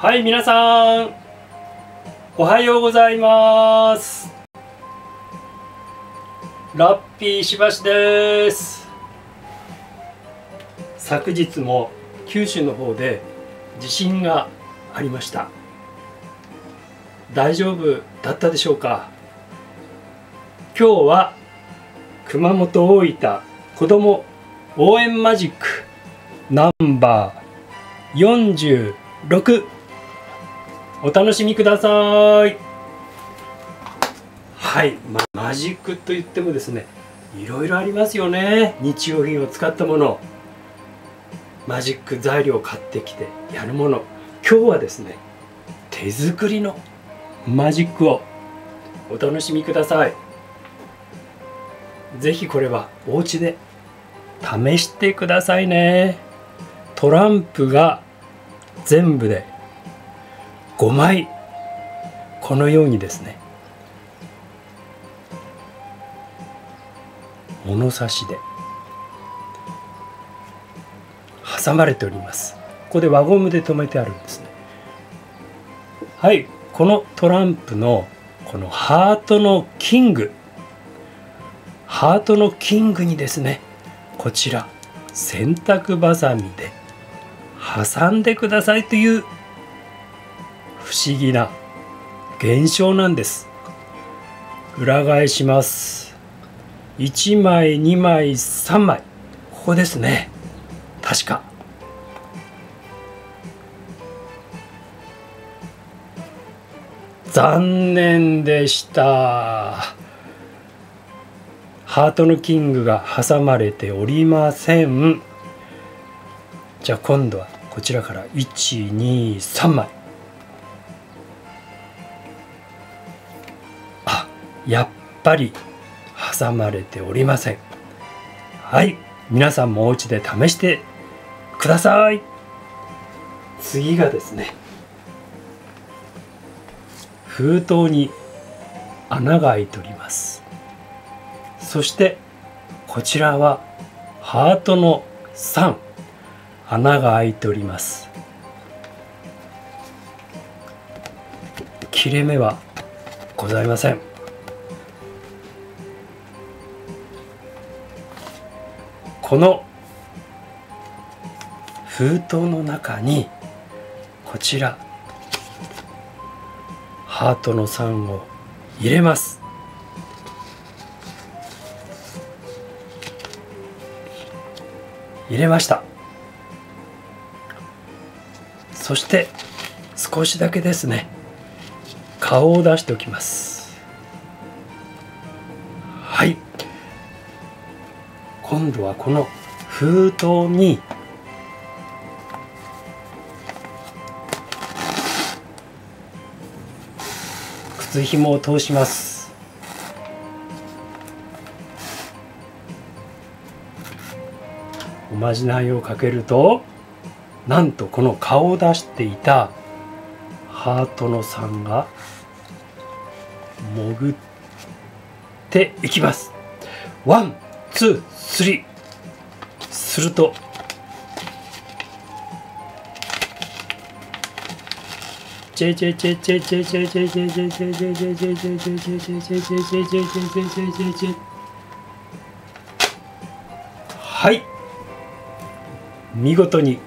はい皆さん。おはようございます。ラッピーしばしです。昨日も九州の方で地震がありました。大丈夫だったでしょうか？今日は熊本大分子ども応援マジックナンバー46お楽しみください。はい、ま、マジックといってもですねいろいろありますよね。日用品を使ったもの。マジック材料を買ってきてやるもの。今日はですね手作りのマジックをお楽しみください。是非これはお家で試してくださいね。トランプが全部で5枚。このようにですね。物差しで。挟まれております。ここで輪ゴムで留めてあるんですね。はい。このトランプのこのハートのキング。ハートのキングにですねこちら洗濯バサミで挟んでくださいという不思議な現象なんです。裏返します。1枚2枚3枚。ここですね。確か。残念でした。ハートのキングが挟まれておりません。じゃあ今度はこちらから。123枚。やっぱり挟まれておりません。はい皆さんもお家で試してください。次がですね封筒に穴が開いております。そしてこちらはハートの3穴が開いております。切れ目はございません。この封筒の中にこちらハートの3を入れます。入れました。そして少しだけですね。顔を出しておきます。今度はこの封筒に靴紐を通します。おまじないをかけるとなんとこの顔を出していたハートのさんが潜っていきます。ワンツースリー。すると。はい見事に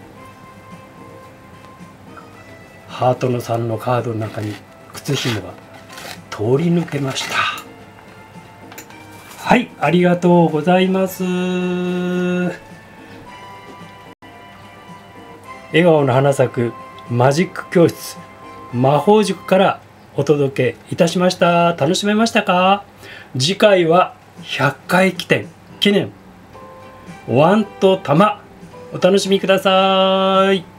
ハートの3のカードの中に靴ひもが通り抜けましたはいありがとうございます。笑顔の花咲くマジック教室魔法塾からお届けいたしました。楽しめましたか？次回は100回記念記念。ワンと玉お楽しみください。